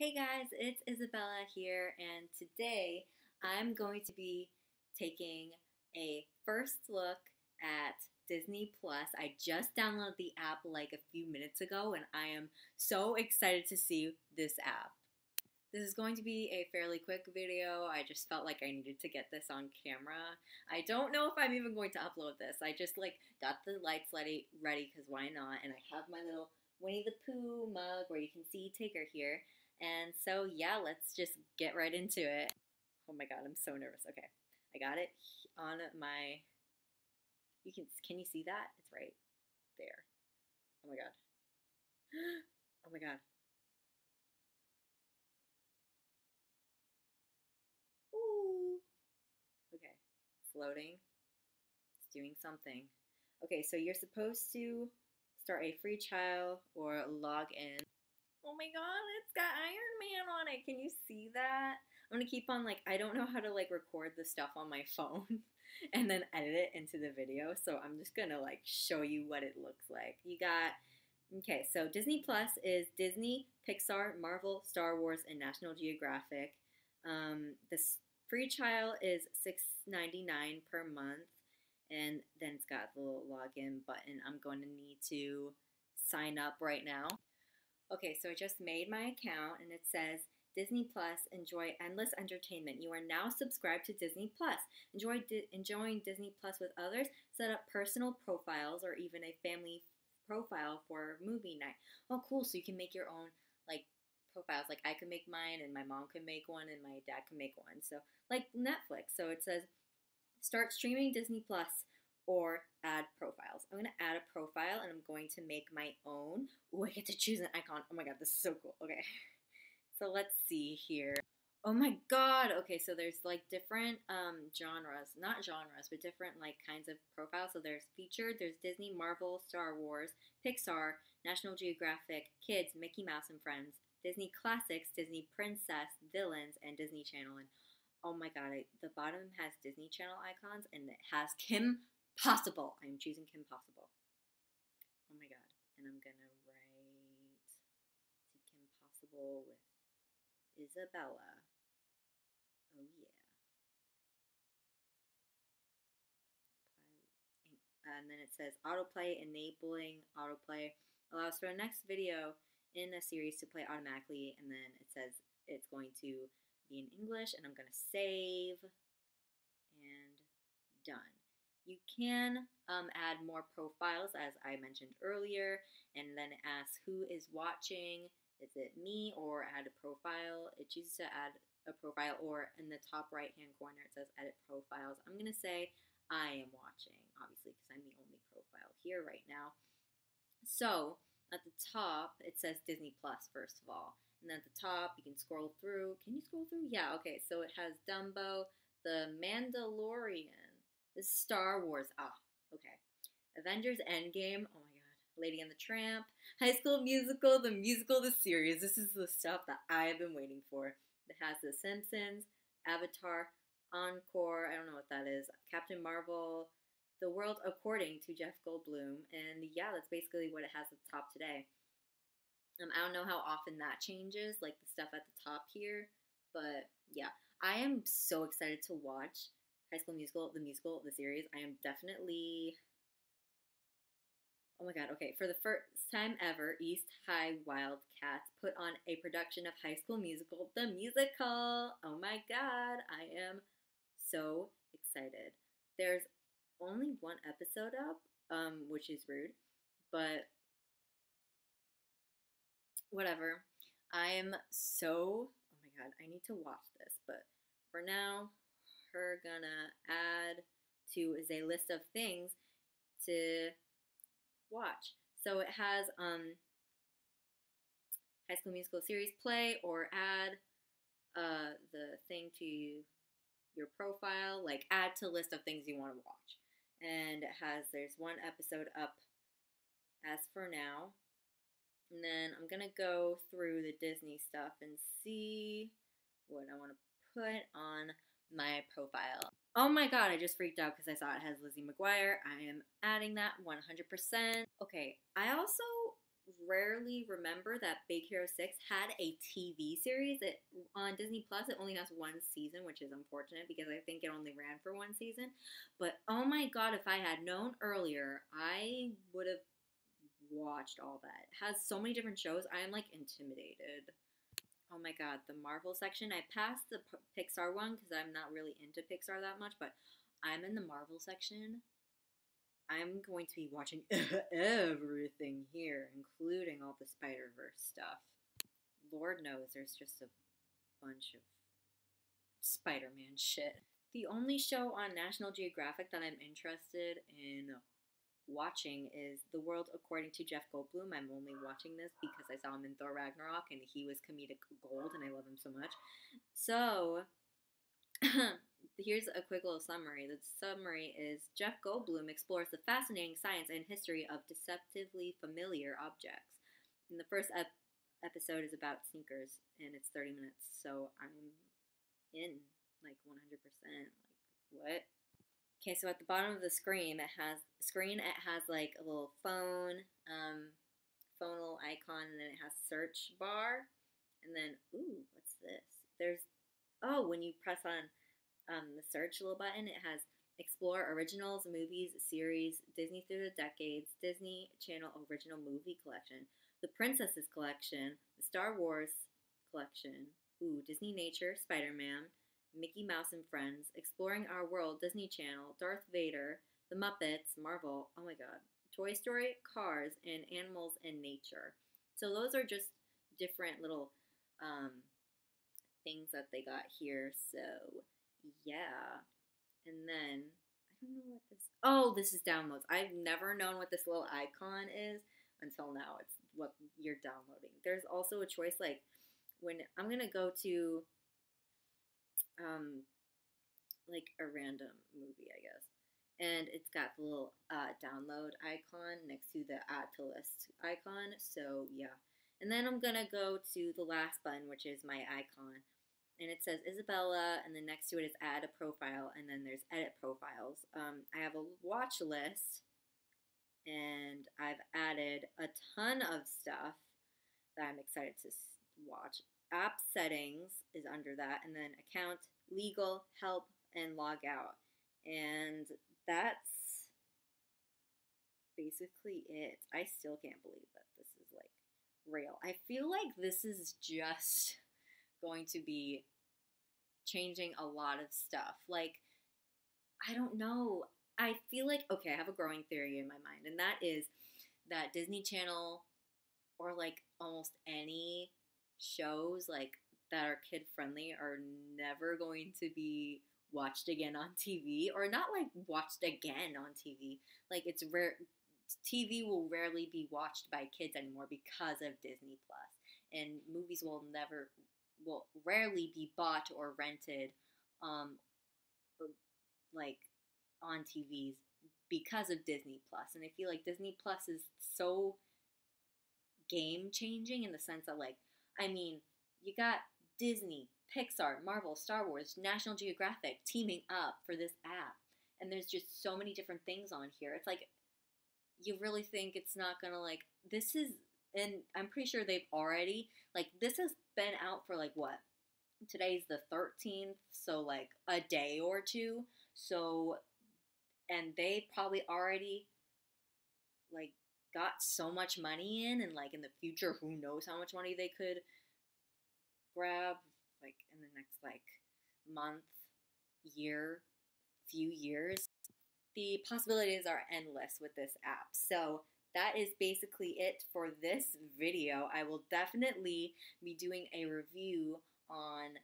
Hey guys, it's Isabella here, and today I'm going to be taking a first look at Disney Plus. I just downloaded the app like a few minutes ago, and I am so excited to see this app. This is going to be a fairly quick video. I just felt like I needed to get this on camera. I don't know if I'm even going to upload this. I just like got the lights ready because why not? And I have my little Winnie the Pooh mug where you can see Tigger here. And so, yeah, let's just get right into it. Oh my god, I'm so nervous. Okay, I got it on my. You can can you see that? It's right there. Oh my god. Oh my god. Ooh. Okay, it's loading. It's doing something. Okay, so you're supposed to start a free trial or log in. Oh my god, it's got Iron Man on it. Can you see that? I'm gonna keep on like I don't know how to like record the stuff on my phone and then edit it into the video. So I'm just gonna like show you what it looks like. You got okay, so Disney Plus is Disney, Pixar, Marvel, Star Wars, and National Geographic. Um, this free trial is $6.99 per month, and then it's got the little login button. I'm going to need to sign up right now. Okay, so I just made my account and it says Disney Plus, enjoy endless entertainment. You are now subscribed to Disney Plus. Enjoy di- enjoying Disney Plus with others. Set up personal profiles or even a family profile for movie night. Oh, cool! So you can make your own like profiles. Like I can make mine, and my mom can make one, and my dad can make one. So like Netflix. So it says start streaming Disney Plus or add profiles. I'm going to add a profile and I'm going to make my own. Oh, I get to choose an icon. Oh my god, this is so cool. Okay. So let's see here. Oh my god. Okay, so there's like different um genres, not genres, but different like kinds of profiles. So there's featured, there's Disney, Marvel, Star Wars, Pixar, National Geographic, Kids, Mickey Mouse and Friends, Disney Classics, Disney Princess, Villains, and Disney Channel. And oh my god, I, the bottom has Disney Channel icons and it has Kim Possible. I'm choosing Kim Possible. Oh my god. And I'm gonna write to Kim Possible with Isabella. Oh yeah. And then it says autoplay enabling autoplay allows for the next video in a series to play automatically and then it says it's going to be in English and I'm going to save and done. You can um, add more profiles, as I mentioned earlier, and then ask who is watching. Is it me or add a profile? It chooses to add a profile, or in the top right hand corner, it says edit profiles. I'm going to say I am watching, obviously, because I'm the only profile here right now. So at the top, it says Disney Plus, first of all. And then at the top, you can scroll through. Can you scroll through? Yeah, okay. So it has Dumbo, The Mandalorian, is Star Wars. Ah, okay. Avengers Endgame. Oh my god. Lady and the Tramp. High School Musical, the musical, the series. This is the stuff that I have been waiting for. It has The Simpsons, Avatar, Encore. I don't know what that is. Captain Marvel. The World According to Jeff Goldblum. And yeah, that's basically what it has at the top today. Um, I don't know how often that changes, like the stuff at the top here. But yeah, I am so excited to watch High School Musical, the musical, the series. I am definitely. Oh my god, okay. For the first time ever, East High Wildcats put on a production of High School Musical, the musical. Oh my god, I am so excited. There's only one episode up, um, which is rude, but whatever. I am so. Oh my god, I need to watch this, but for now, her gonna add to is a list of things to watch. So it has um, High School Musical series play or add uh, the thing to your profile, like add to list of things you want to watch. And it has there's one episode up as for now. And then I'm gonna go through the Disney stuff and see what I want to put on my profile. Oh my god, I just freaked out because I saw it has Lizzie McGuire. I am adding that 100%. Okay, I also rarely remember that Big Hero 6 had a TV series. It on Disney Plus it only has one season, which is unfortunate because I think it only ran for one season. But oh my god, if I had known earlier, I would have watched all that. It has so many different shows. I am like intimidated. Oh my god, the Marvel section. I passed the P- Pixar one because I'm not really into Pixar that much, but I'm in the Marvel section. I'm going to be watching everything here, including all the Spider Verse stuff. Lord knows there's just a bunch of Spider Man shit. The only show on National Geographic that I'm interested in watching is The World According to Jeff Goldblum. I'm only watching this because I saw him in Thor Ragnarok and he was comedic gold and I love him so much. So, here's a quick little summary. The summary is Jeff Goldblum explores the fascinating science and history of deceptively familiar objects. And the first ep- episode is about sneakers and it's 30 minutes. So, I'm in like 100%. Like, what? Okay, so at the bottom of the screen, it has screen. It has like a little phone, um, phone little icon, and then it has search bar, and then ooh, what's this? There's oh, when you press on um, the search little button, it has explore originals, movies, series, Disney through the decades, Disney Channel original movie collection, the Princesses collection, the Star Wars collection, ooh, Disney Nature, Spider Man, Mickey Mouse and Friends, Exploring Our World, Disney Channel, Darth Vader, The Muppets, Marvel, oh my god, Toy Story, Cars, and Animals and Nature. So those are just different little um, things that they got here. So yeah. And then I don't know what this Oh, this is downloads. I've never known what this little icon is until now. It's what you're downloading. There's also a choice like when I'm gonna go to um, like a random movie, I guess. And it's got the little uh, download icon next to the add to list icon. So yeah. And then I'm gonna go to the last button, which is my icon. And it says Isabella, and then next to it is add a profile, and then there's edit profiles. Um, I have a watch list, and I've added a ton of stuff that I'm excited to watch app settings is under that, and then account, legal, help, and log out. And that's basically it. I still can't believe that this is like real. I feel like this is just going to be changing a lot of stuff. Like, I don't know. I feel like, okay, I have a growing theory in my mind, and that is that Disney Channel or like almost any shows like that are kid friendly are never going to be watched again on TV or not like watched again on TV. Like it's rare TV will rarely be watched by kids anymore because of Disney And movies will never will rarely be bought or rented um like on TVs because of Disney Plus. And I feel like Disney Plus is so game changing in the sense that like I mean, you got Disney, Pixar, Marvel, Star Wars, National Geographic teaming up for this app. And there's just so many different things on here. It's like you really think it's not gonna like this is and I'm pretty sure they've already like this has been out for like what? Today's the 13th, so like a day or two. So and they probably already like got so much money in and like in the future who knows how much money they could grab like in the next like month year few years. The possibilities are endless with this app. So that is basically it for this video. I will definitely be doing a review on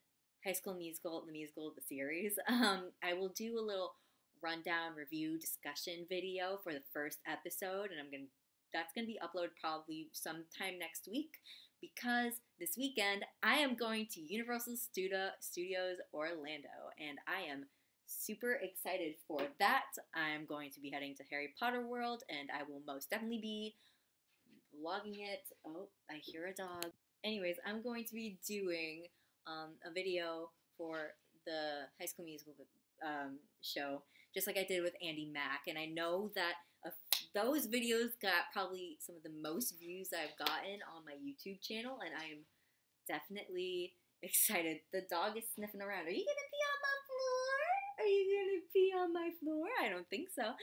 high school musical the musical the series. Um, i will do a little rundown review discussion video for the first episode and i'm going to that's going to be uploaded probably sometime next week because this weekend I am going to Universal Studio, Studios Orlando and I am super excited for that. I'm going to be heading to Harry Potter World and I will most definitely be vlogging it. Oh, I hear a dog. Anyways, I'm going to be doing um, a video for the High School Musical um, show, just like I did with Andi Mack. And I know that a those videos got probably some of the most views I've gotten on my YouTube channel, and I am definitely excited. The dog is sniffing around. Are you gonna pee on my floor? Are you gonna pee on my floor? I don't think so.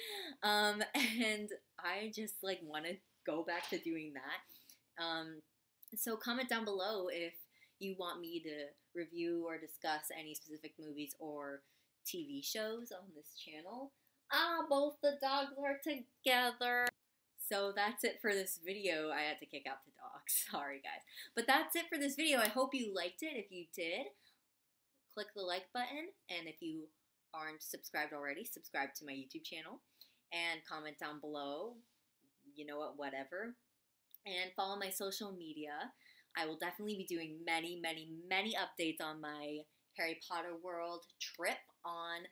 Um, and I just like want to go back to doing that. Um, so comment down below if you want me to review or discuss any specific movies or TV shows on this channel. Ah, both the dogs are together. So that's it for this video. I had to kick out the dogs. Sorry, guys. But that's it for this video. I hope you liked it. If you did, click the like button. And if you aren't subscribed already, subscribe to my YouTube channel. And comment down below, you know what, whatever. And follow my social media. I will definitely be doing many, many, many updates on my Harry Potter World trip on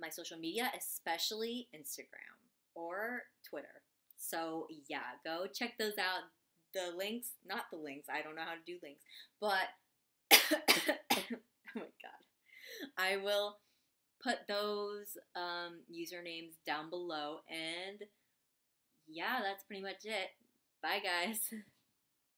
my social media, especially Instagram or Twitter. So, yeah, go check those out. The links, not the links, I don't know how to do links, but oh my god. I will put those um, usernames down below. And yeah, that's pretty much it. Bye, guys.